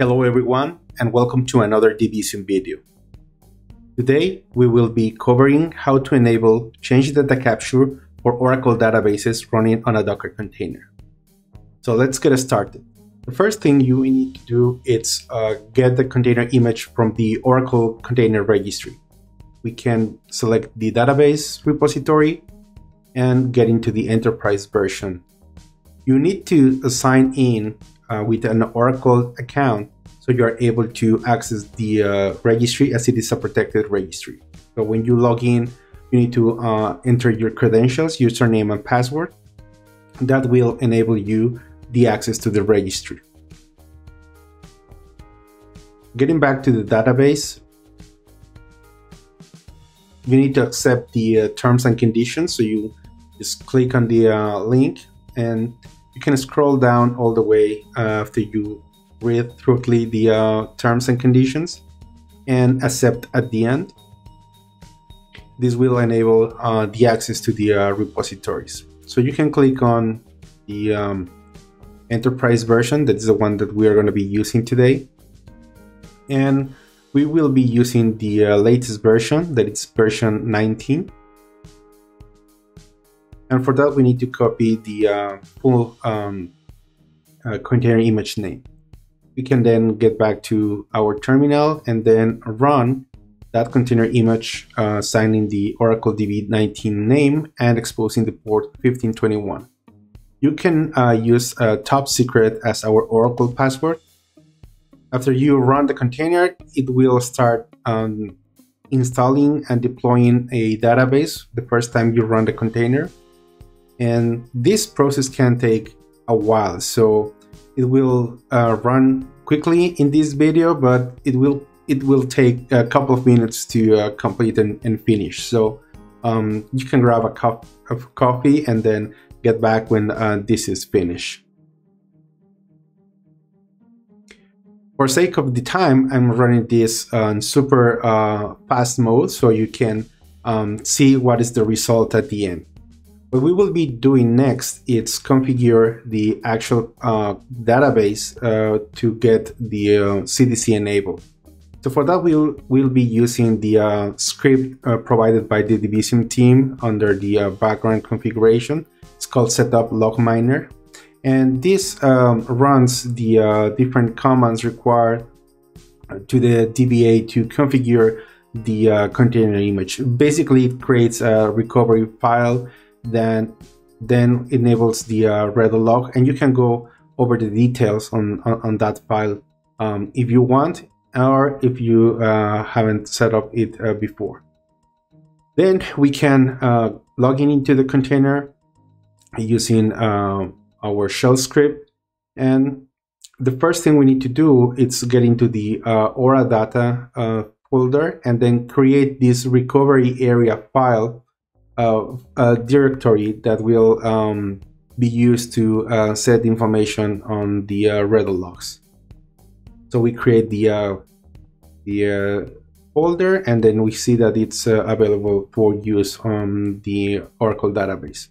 Hello everyone and welcome to another Debezium video. Today we will be covering how to enable change data capture for Oracle databases running on a Docker container. So let's get started. The first thing you need to do is uh, get the container image from the Oracle container registry. We can select the database repository and get into the enterprise version. You need to sign in uh, with an Oracle account so you are able to access the uh, registry as it is a protected registry. So when you log in, you need to uh, enter your credentials, username and password. That will enable you the access to the registry. Getting back to the database, you need to accept the uh, terms and conditions. So you just click on the uh, link and you can scroll down all the way uh, after you read thoroughly the uh, terms and conditions and accept at the end. This will enable uh, the access to the uh, repositories. So you can click on the um, enterprise version, that is the one that we are going to be using today. And we will be using the uh, latest version, that is version 19. And for that, we need to copy the uh, full um, uh, container image name. We can then get back to our terminal and then run that container image, uh, signing the Oracle DB19 name and exposing the port 1521. You can uh, use top secret as our Oracle password. After you run the container, it will start um, installing and deploying a database the first time you run the container and this process can take a while. So it will uh, run quickly in this video but it will it will take a couple of minutes to uh, complete and, and, finish. So um, you can grab a cup of coffee and then get back when uh, this is finished. For sake of the time I'm running this on super uh, fast mode so you can um, see what is the result at the end what we will be doing next is configure the actual uh, database uh, to get the uh, CDC enabled. So for that, we'll, we'll be using the uh, script uh, provided by the Debezium team under the uh, background configuration. It's called setup LogMiner. And this um, runs the different commands required to the DBA to configure the container image. Basically, it creates a recovery file then then enables the uh, log and you can go over the details on, on, on that file um, if you want or if you uh, haven't set up it uh, before. Then we can uh, log in into the container using uh, our shell script and the first thing we need to do is get into the uh, oradata uh, folder and then create this recovery area file a directory that will um, be used to uh, set information on the uh, redo logs. So we create the uh, the uh, folder and then we see that it's uh, available for use on the Oracle database.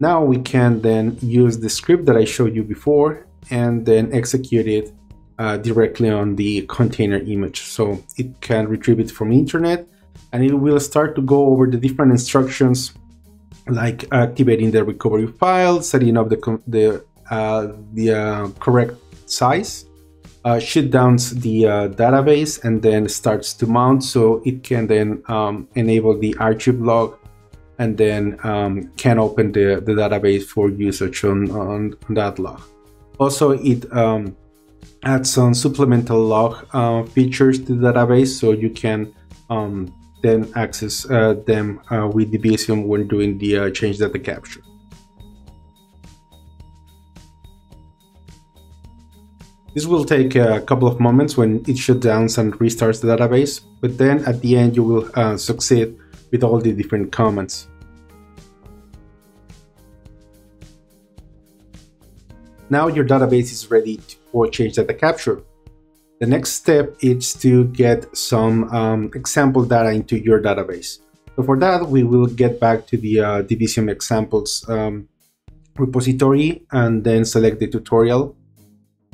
Now we can then use the script that I showed you before and then execute it directly on the container image. So it can retrieve it from internet and it will start to go over the different instructions like activating the recovery file, setting up the, the, uh, the uh, correct size, uh, shut down the uh, database and then starts to mount so it can then um, enable the archive log and then um, can open the, the database for usage on, on, on that log. Also, it um, adds some supplemental log uh, features to the database so you can um, then access uh, them uh, with Debezium when doing the uh, change data capture. This will take a couple of moments when it shuts down and restarts the database, but then at the end you will uh, succeed with all the different comments. Now your database is ready for change data capture. The next step is to get some um, example data into your database. So for that, we will get back to the uh, examples um, repository and then select the tutorial.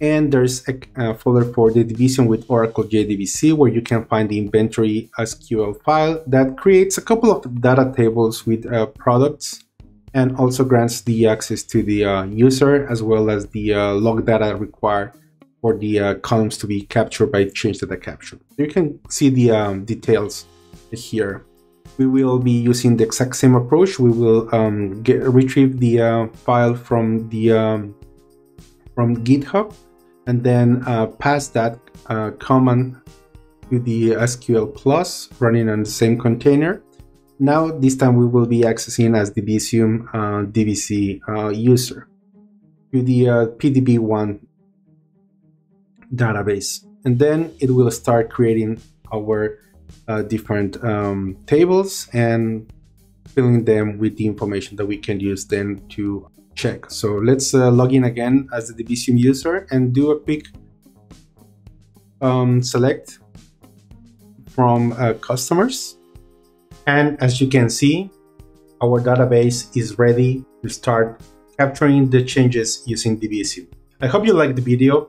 And there's a, a folder for the Debezium with Oracle JDBC where you can find the inventory SQL file that creates a couple of data tables with uh, products and also grants the access to the uh, user as well as the uh, log data required for the uh, columns to be captured by change data capture. You can see the um, details here. We will be using the exact same approach. We will um, get, retrieve the uh, file from the um, from GitHub and then uh, pass that uh, command to the SQL Plus running on the same container. Now this time we will be accessing as the Debezium uh, DBC uh, user to the uh, PDB1 database. And then it will start creating our uh, different um, tables and filling them with the information that we can use then to check. So let's uh, log in again as the Debezium user and do a quick um, select from uh, customers. And as you can see, our database is ready to start capturing the changes using Debezium. I hope you liked the video